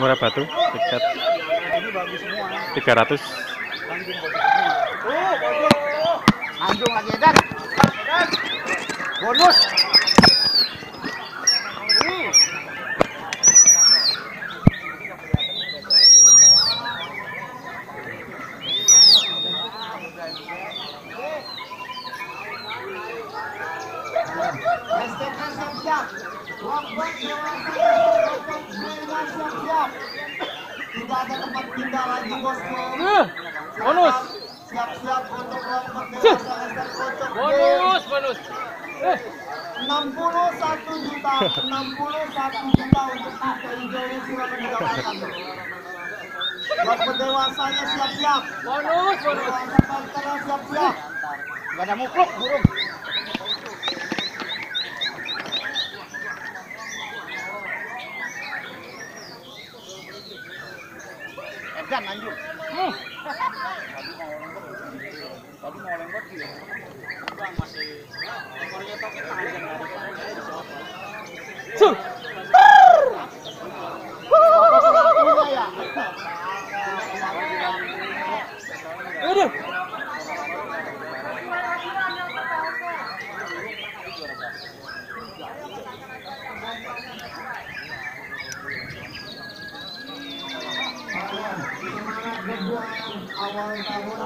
Murah batu, tiket Ini bagus semua. 300. Anjung lagi Edan. Edan. Bonus. Tidak ada tempat pindah lagi bosku. bonus. Siap-siap untuk kelompok dewasa Lester Kocok. Bonus, bonus. Eh, 61 juta, 61 juta untuk kakek hijaunya sudah mendapatkan. Buat pendewasanya siap-siap. bonus, bonus. Siap-siap. Gak ada mukluk burung. Edan. Hmm. Tadi mau lembut dia. Bang masih ekornya pakai panjang dari Suh. ya. Awal tahun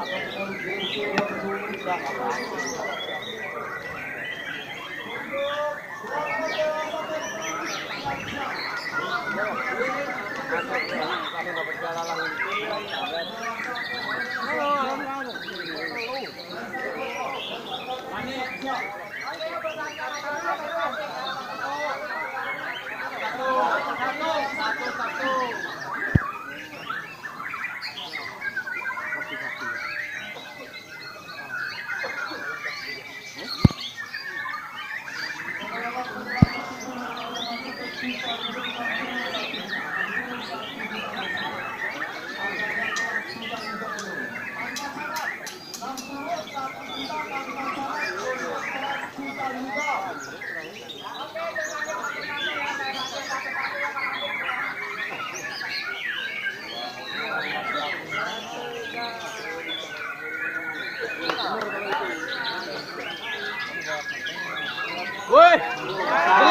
Ui! Đừng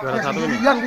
这是